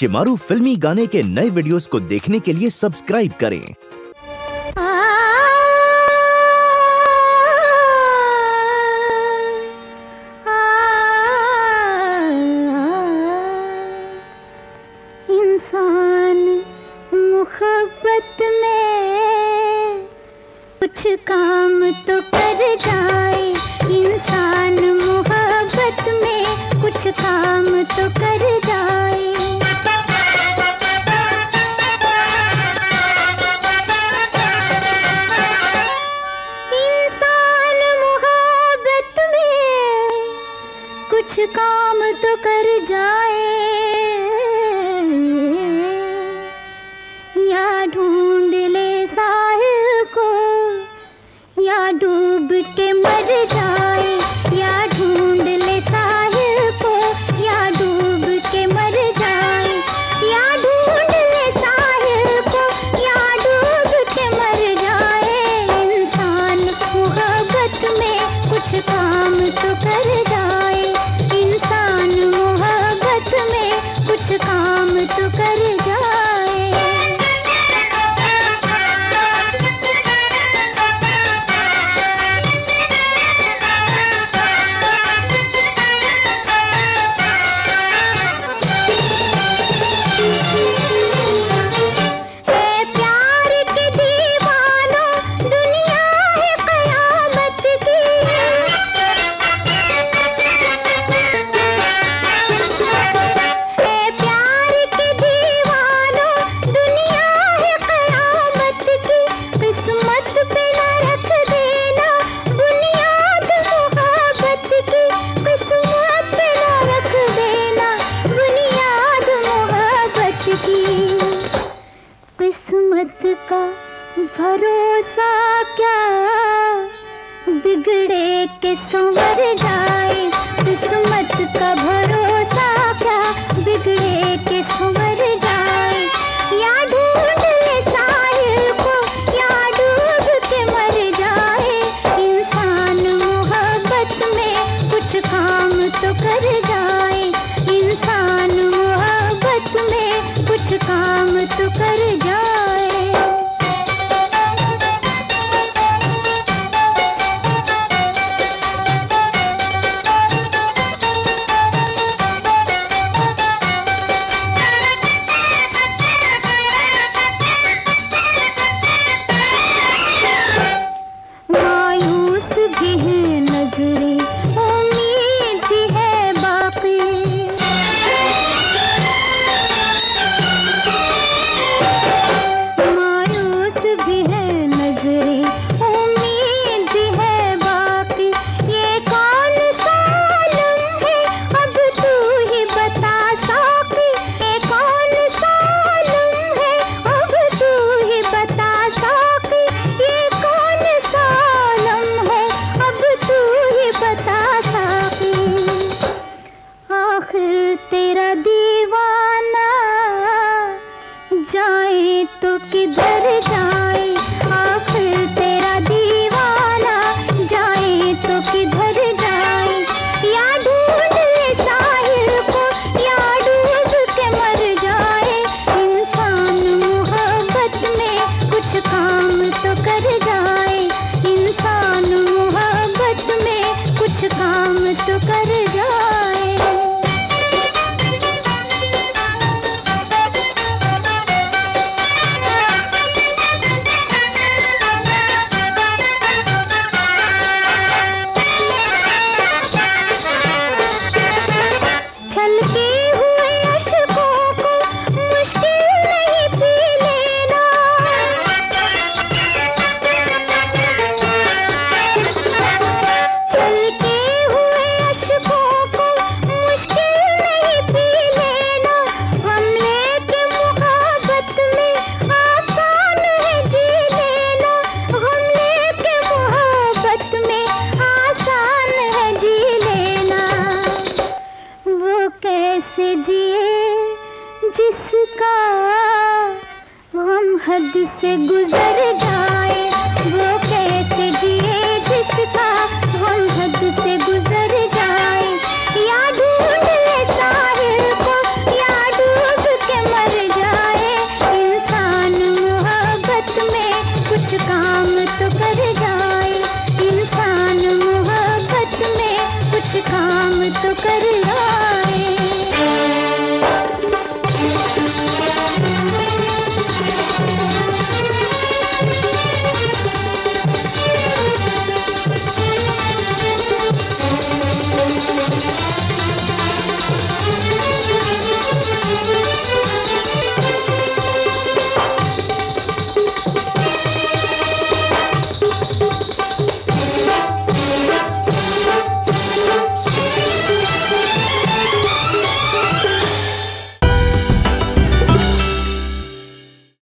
शिमारू फिल्मी गाने के नए वीडियोस को देखने के लिए सब्सक्राइब करें। इंसान मुहब्बत में कुछ काम तो कर जाए। इंसान मुहब्बत में कुछ काम तो कर जाए के संवर जाए नज़रें उम्मीद भी है बाकी। मायूस भी है नज़रें। किधर जाए आखिर तेरा दीवाना, जाए तो किधर जाए। या ढूंढ ले साहिल को, या के मर जाए। इंसान मोहब्बत में कुछ काम तो कर जाए कैसे जिए, जिसका गम हद से गुजर जाए, वो कैसे जिए, जिसका गम हद से गुजर जाए। या ढूंढ ले साहिल को या डूब के मर जाए। इंसान मोहब्बत में कुछ काम तो कर जाए। इंसान मोहब्बत में कुछ काम तो कर जाए।